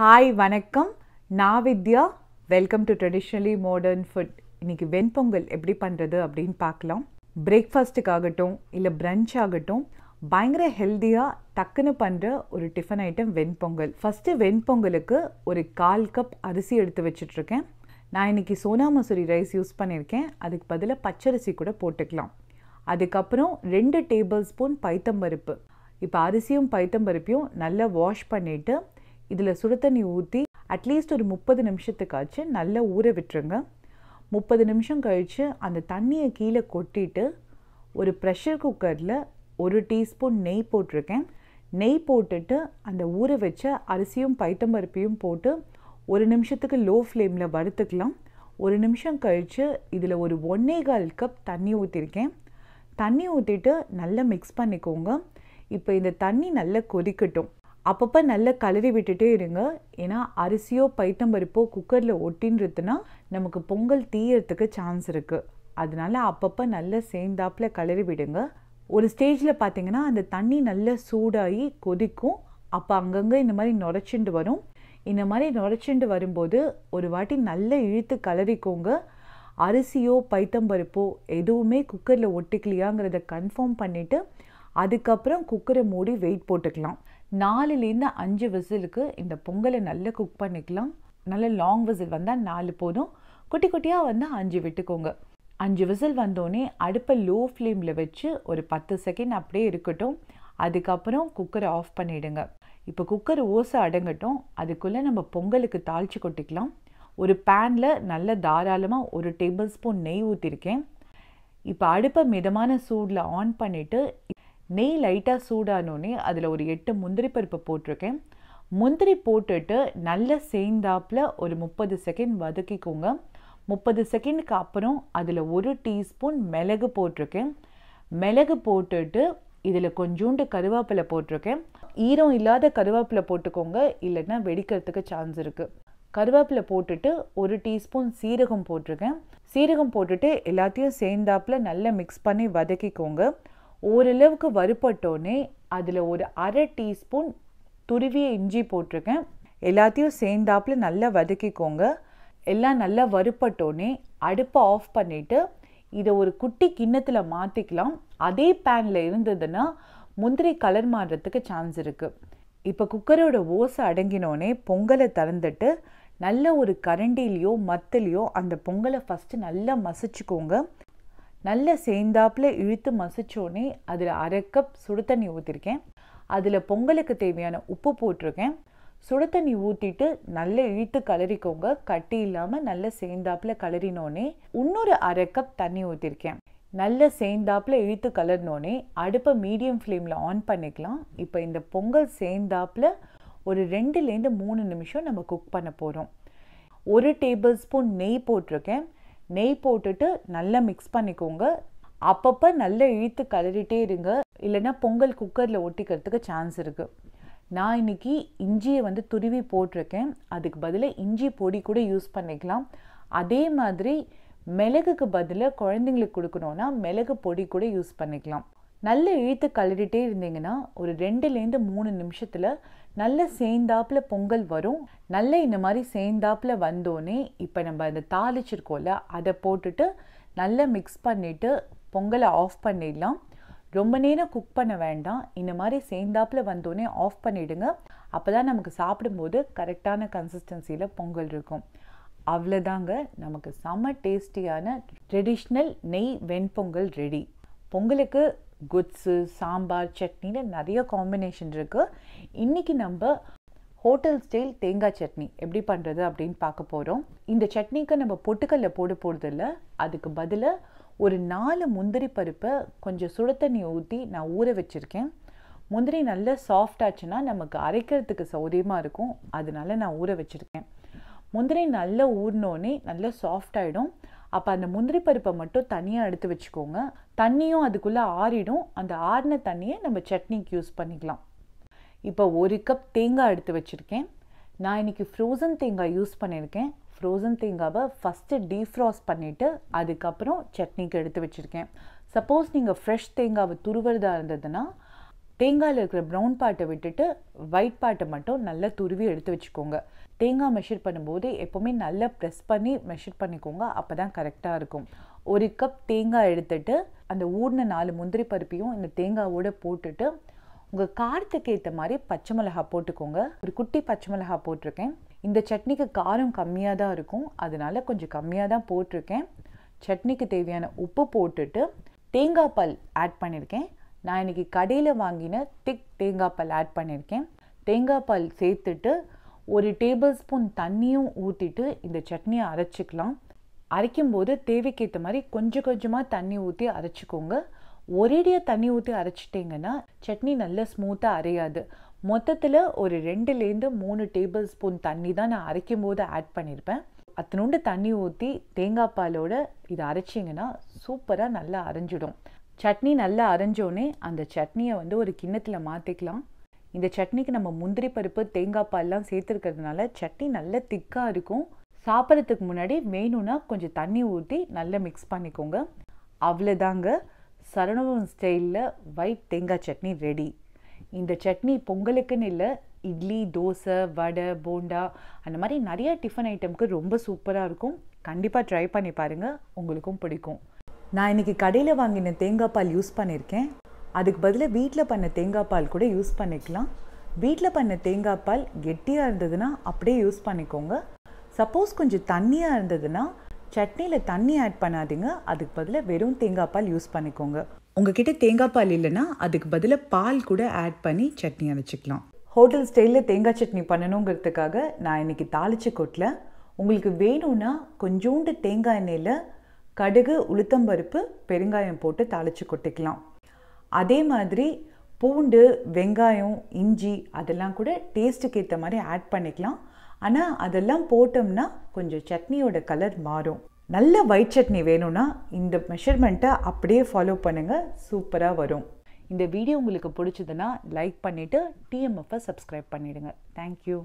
Hi வணக்கம். நான் Vidya. Welcome to traditionally modern food இன்னைக்கு வெண்பொங்கல் எப்படி பண்ணுறது அப்படின்னு பார்க்கலாம். பிரேக்ஃபாஸ்ட்டுக்காகட்டும் இல்லை பிரஞ்ச் ஆகட்டும் பயங்கர ஹெல்த்தியாக டக்குன்னு பண்ணுற ஒரு டிஃபன் ஐட்டம் வெண்பொங்கல். ஃபஸ்ட்டு வெண்பொங்கலுக்கு ஒரு கால் கப் அரிசி எடுத்து வச்சிட்ருக்கேன். நான் இன்னைக்கு சோனா மசூரி ரைஸ் யூஸ் பண்ணியிருக்கேன் அதுக்கு பதிலாக பச்சரிசி கூட போட்டுக்கலாம். அதுக்கப்புறம் ரெண்டு டேபிள் ஸ்பூன் பைத்தம்பருப்பு. இப்போ அரிசியும் பைத்தம்பருப்பையும் நல்லா வாஷ் பண்ணிவிட்டு இதில் சுடு தண்ணி ஊற்றி அட்லீஸ்ட் ஒரு முப்பது நிமிஷத்துக்காச்சு நல்லா ஊற விட்டுருங்க. முப்பது நிமிஷம் கழித்து அந்த தண்ணியை கீழே கொட்டிட்டு ஒரு ப்ரெஷர் குக்கரில் ஒரு டீஸ்பூன் நெய் போட்டிருக்கேன். நெய் போட்டுட்டு அந்த ஊற வச்ச அரிசியும் பைத்தம்பருப்பையும் போட்டு ஒரு நிமிஷத்துக்கு லோ ஃப்ளேமில் வறுத்துக்கலாம். ஒரு நிமிஷம் கழித்து இதில் ஒரு ஒன்னே கால் கப் தண்ணி ஊற்றிருக்கேன் தண்ணி ஊற்றிட்டு நல்லா மிக்ஸ் பண்ணிக்கோங்க. இப்போ இந்த தண்ணி நல்லா கொதிக்கட்டும். அப்பப்போ நல்லா கழுவி விட்டுட்டே இருங்க. ஏன்னா அரிசியோ பைத்தம்பருப்போ குக்கரில் ஒட்டின்றதுனா நமக்கு பொங்கல் தீயறதுக்கு சான்ஸ் இருக்குது அதனால அப்பப்போ நல்லா சேர்ந்தாப்பில் கழுவி விடுங்க. ஒரு ஸ்டேஜில் பார்த்தீங்கன்னா அந்த தண்ணி நல்லா சூடாகி கொதிக்கும். அப்போ அங்கங்கே இந்த மாதிரி நுரைச்சிண்டு வரும். இந்த மாதிரி நுரைச்சிண்டு வரும்போது ஒரு வாட்டி நல்லா இழுத்து கலரிக்கோங்க அரிசியோ பைத்தம்பருப்போ எதுவுமே குக்கரில் ஒட்டிக்கலையாங்கிறத கன்ஃபார்ம் பண்ணிவிட்டு அதுக்கப்புறம் குக்கரை மூடி வெயிட் போட்டுக்கலாம். நாலுலேருந்து அஞ்சு விசிலுக்கு இந்த பொங்கலை நல்லா குக் பண்ணிக்கலாம். நல்ல லாங் விசில் வந்தால் நாலு போதும். குட்டி குட்டியாக வந்தால் அஞ்சு விட்டுக்கோங்க. அஞ்சு விசில் வந்தோடனே அடுப்பை லோ ஃப்ளேமில் வச்சு ஒரு பத்து செகண்ட் அப்படியே இருக்கட்டும். அதுக்கப்புறம் குக்கரை ஆஃப் பண்ணிவிடுங்க இப்போ குக்கர் ஓசை அடங்கட்டும். அதுக்குள்ளே நம்ம பொங்கலுக்கு தாளித்து கொட்டிக்கலாம். ஒரு பேனில் நல்ல தாராளமாக ஒரு டேபிள் ஸ்பூன் நெய் ஊற்றிருக்கேன் இப்போ அடுப்பை மிதமான சூடில் ஆன் பண்ணிவிட்டு நெய் லைட்டாக சூடானோடனே அதில் ஒரு எட்டு முந்திரி பருப்பு போட்டிருக்கேன். முந்திரி போட்டுட்டு நல்லா சேர்ந்தாப்பில் ஒரு முப்பது செகண்ட் வதக்கிக்கோங்க. முப்பது செகண்டுக்கு அப்புறம் அதில் ஒரு டீஸ்பூன் மிளகு போட்டிருக்கேன். மிளகு போட்டுட்டு இதில் கொஞ்சோண்டு கருவேப்பிலை போட்டிருக்கேன். ஈரம் இல்லாத கருவேப்பிலை போட்டுக்கோங்க இல்லைன்னா வெடிக்கிறதுக்கு சான்ஸ் இருக்குது கருவேப்பிலை போட்டுட்டு ஒரு டீஸ்பூன் சீரகம் போட்டிருக்கேன். சீரகம் போட்டுட்டு எல்லாத்தையும் சேர்ந்தாப்பில் நல்லா மிக்ஸ் பண்ணி வதக்கிக்கோங்க. ஓரளவுக்கு வறுப்பட்டோன்னே அதில் ஒரு அரை டீஸ்பூன் துருவிய இஞ்சி போட்டிருக்கேன். எல்லாத்தையும் சேர்ந்தாப்பில் நல்லா வதக்கிக்கோங்க. எல்லாம் நல்லா வறுப்பட்டோன்னே அடுப்பை ஆஃப் பண்ணிவிட்டு இதை ஒரு குட்டி கிண்ணத்தில் மாற்றிக்கலாம் அதே பேனில் இருந்ததுன்னா முந்திரி கலர் மாறுறதுக்கு சான்ஸ் இருக்குது இப்போ குக்கரோட ஓசை அடங்கினோடனே பொங்கலை திறந்துட்டு நல்ல ஒரு கரண்டிலேயோ மத்திலையோ அந்த பொங்கலை ஃபஸ்ட்டு நல்லா மசிச்சுக்கோங்க. நல்ல சேர்ந்தாப்பில் இழுத்து மசிச்சோடனே அதில் அரை கப் சுடு தண்ணி ஊற்றிருக்கேன் அதில் பொங்கலுக்கு தேவையான உப்பு போட்டிருக்கேன். சுடு தண்ணி ஊற்றிட்டு நல்லா இழுத்து கலரிக்கோங்க கட்டி இல்லாமல் நல்ல சேர்ந்தாப்பில் கலரினோடனே இன்னொரு அரை கப் தண்ணி ஊற்றிருக்கேன் நல்ல சேர்ந்தாப்பில் இழுத்து கலர்னோடனே அடுப்பை மீடியம் ஃப்ளேமில் ஆன் பண்ணிக்கலாம். இப்போ இந்த பொங்கல் சேர்ந்தாப்பில் ஒரு ரெண்டுலேருந்து மூணு நிமிஷம் நம்ம குக் பண்ண போகிறோம் ஒரு டேபிள் ஸ்பூன் நெய் போட்டிருக்கேன். நெய் போட்டுட்டு நல்லா மிக்ஸ் பண்ணிக்கோங்க. அப்பப்போ நல்லா இழுத்து கலரிட்டே இருங்க. இல்லைன்னா பொங்கல் குக்கரில் ஒட்டிக்கிறதுக்கு சான்ஸ் இருக்குது நான் இன்னைக்கு இஞ்சியை வந்து துருவி போட்டிருக்கேன். அதுக்கு பதிலாக இஞ்சி பொடி கூட யூஸ் பண்ணிக்கலாம். அதே மாதிரி மிளகுக்கு பதிலாக குழந்தைங்களுக்கு கொடுக்கணுன்னா மிளகு பொடி கூட யூஸ் பண்ணிக்கலாம். நல்ல இழுத்து கலரிட்டே இருந்தீங்கன்னா ஒரு ரெண்டுலேருந்து மூணு நிமிஷத்தில் நல்ல சேர்ந்தாப்பில் பொங்கல் வரும். நல்ல இந்த மாதிரி சேர்ந்தாப்பில் வந்தோடனே இப்போ நம்ம அந்த தாளிச்சிருக்கோம்ல அதை போட்டுட்டு நல்லா மிக்ஸ் பண்ணிவிட்டு பொங்கலை ஆஃப் பண்ணிடலாம். ரொம்ப நேரம் குக் பண்ண வேண்டாம். இந்த மாதிரி சேர்ந்தாப்பில் வந்தோடனே ஆஃப் பண்ணிவிடுங்க அப்போ தான் நமக்கு சாப்பிடும்போது கரெக்டான கன்சிஸ்டன்சியில் பொங்கல் இருக்கும். அவ்வளோதாங்க நமக்கு செம்ம டேஸ்டியான ட்ரெடிஷ்னல் நெய் வெண்பொங்கல் ரெடி பொங்கலுக்கு குட்ஸு சாம்பார் சட்னின்னு நிறைய காம்பினேஷன் இருக்குது இன்றைக்கி நம்ம ஹோட்டல் ஸ்டைல் தேங்காய் சட்னி எப்படி பண்ணுறது அப்படின்னு பார்க்க போகிறோம் இந்த சட்னிக்கு நம்ம பொட்டுக்கல்ல போட போகிறதில்ல அதுக்கு பதிலாக ஒரு நாலு முந்திரி பருப்பை கொஞ்சம் சுடு தண்ணி ஊற்றி நான் ஊற வச்சுருக்கேன். முந்திரி நல்லா சாஃப்ட் ஆச்சுன்னா நமக்கு அரைக்கிறதுக்கு சௌரியமாக இருக்கும். அதனால நான் ஊற வச்சுருக்கேன். முந்திரி நல்லா ஊறினோடனே நல்லா சாஃப்ட் ஆகிடும் அப்போ அந்த முந்திரி பருப்பை மட்டும் தனியாக எடுத்து வச்சுக்கோங்க. தண்ணியும் அதுக்குள்ளே ஆறிடும். அந்த ஆறின தண்ணியை நம்ம சட்னிக்கு யூஸ் பண்ணிக்கலாம். இப்போ ஒரு கப் தேங்காய் எடுத்து வச்சுருக்கேன். நான் இன்றைக்கி ஃப்ரோசன் தேங்காய் யூஸ் பண்ணியிருக்கேன். ஃப்ரோசன் தேங்காவை ஃபஸ்ட்டு டீஃப்ராஸ்ட் பண்ணிவிட்டு அதுக்கப்புறம் சட்னிக்கு எடுத்து வச்சுருக்கேன். சப்போஸ் நீங்கள் ஃப்ரெஷ் தேங்காவை துருவுறதா இருந்ததுன்னா தேங்காயில் இருக்கிற ப்ரௌன் பாட்டை விட்டுட்டு ஒயிட் பாட்டை மட்டும் நல்லா துருவி எடுத்து வச்சுக்கோங்க. தேங்காய் மெஷர் பண்ணும்போது எப்போவுமே நல்லா ப்ரெஸ் பண்ணி மெஷர் பண்ணிக்கோங்க. அப்போ தான் கரெக்டாக இருக்கும். ஒரு கப் தேங்காய் எடுத்துட்டு அந்த ஊடின நாலு முந்திரி பருப்பையும் இந்த தேங்காவோடு போட்டுட்டு உங்கள் காரத்துக்கு ஏற்ற மாதிரி பச்சை மிளகா போட்டுக்கோங்க. ஒரு குட்டி பச்சை மிளகா போட்டிருக்கேன். இந்த சட்னிக்கு காரம் கம்மியாக தான் இருக்கும். அதனால கொஞ்சம் கம்மியாக தான் போட்டிருக்கேன். சட்னிக்கு தேவையான உப்பு போட்டுட்டு தேங்காய் பால் ஆட் பண்ணியிருக்கேன் நான் இன்றைக்கி கடையில் வாங்கின திக் தேங்காய் பால் ஆட் பண்ணியிருக்கேன் தேங்காய் பால் சேர்த்துட்டு ஒரு டேபிள் ஸ்பூன் தண்ணியும் ஊற்றிட்டு இந்த சட்னியை அரைச்சிக்கலாம். அரைக்கும்போது தேவைக்கேற்ற மாதிரி கொஞ்சம் கொஞ்சமாக தண்ணி ஊற்றி அரைச்சிக்கோங்க. ஒரேடியாக தண்ணி ஊற்றி அரைச்சிட்டிங்கன்னா சட்னி நல்லா ஸ்மூத்தாக அரையாது. மொத்தத்தில் ஒரு ரெண்டுலேருந்து மூணு டேபிள் ஸ்பூன் தண்ணி தான் நான் அரைக்கும் போது ஆட் பண்ணியிருப்பேன் அத்தனோண்டு தண்ணி ஊற்றி தேங்காய் பாலோட இதை அரைச்சிங்கன்னா சூப்பராக நல்லா அரைஞ்சிடும். சட்னி நல்லா அரைஞ்சோடனே அந்த சட்னியை வந்து ஒரு கிண்ணத்தில் மாற்றிக்கலாம் இந்த சட்னிக்கு நம்ம முந்திரி பருப்பு தேங்காய் பால்லாம் சேர்த்துருக்கிறதுனால சட்னி நல்ல திக்காக இருக்கும். சாப்பிட்றதுக்கு முன்னாடி வேணும்னா கொஞ்சம் தண்ணி ஊற்றி நல்லா மிக்ஸ் பண்ணிக்கோங்க. அவ்வளோதாங்க சரணவன் ஸ்டைலில் ஒயிட் தேங்காய் சட்னி ரெடி இந்த சட்னி பொங்கலுக்குன்னு இல்லை இட்லி தோசை வடை போண்டா அந்த மாதிரி நிறைய டிஃபன் ஐட்டம்க்கு ரொம்ப சூப்பராக இருக்கும். கண்டிப்பாக ட்ரை பண்ணி பாருங்கள் உங்களுக்கும் பிடிக்கும். நான் இன்றைக்கி கடையில் வாங்கின தேங்காய் பால் யூஸ் பண்ணியிருக்கேன் அதுக்கு பதிலாக வீட்டில் பண்ண தேங்காய் பால் கூட யூஸ் பண்ணிக்கலாம். வீட்டில் பண்ண தேங்காய் பால் கெட்டியாக இருந்ததுன்னா அப்படியே யூஸ் பண்ணிக்கோங்க. சப்போஸ் கொஞ்சம் தண்ணியாக இருந்ததுன்னா சட்னியில் தண்ணி ஆட் பண்ணாதீங்க. அதுக்கு பதிலாக வெறும் தேங்காய் பால் யூஸ் பண்ணிக்கோங்க. உங்ககிட்ட தேங்காய் பால் இல்லைன்னா அதுக்கு பதிலாக பால் கூட ஆட் பண்ணி சட்னி அரைச்சிக்கலாம். ஹோட்டல் ஸ்டைலில் தேங்காய் சட்னி பண்ணணுங்கிறதுக்காக நான் இன்றைக்கி தாளிச்சு கொட்டல. உங்களுக்கு வேணும்னா கொஞ்சோண்டு தேங்காய் எண்ணெயில் கடுகு உளுத்தம்பருப்பு பெருங்காயம் போட்டு தாளித்து கொட்டிக்கலாம். அதே மாதிரி பூண்டு வெங்காயம் இஞ்சி அதெல்லாம் கூட டேஸ்ட்டுக்கு ஏற்ற மாதிரி ஆட் பண்ணிக்கலாம். ஆனால் அதெல்லாம் போட்டோம்னா கொஞ்சம் சட்னியோட கலர் மாறும். நல்ல ஒயிட் சட்னி வேணும்னா இந்த மெஷர்மெண்ட்டை அப்படியே ஃபாலோ பண்ணுங்கள் சூப்பராக வரும். இந்த வீடியோ உங்களுக்கு பிடிச்சதுன்னா லைக் பண்ணிவிட்டு டிஎம்எஃப்பை சப்ஸ்கிரைப் பண்ணிவிடுங்க தேங்க்யூ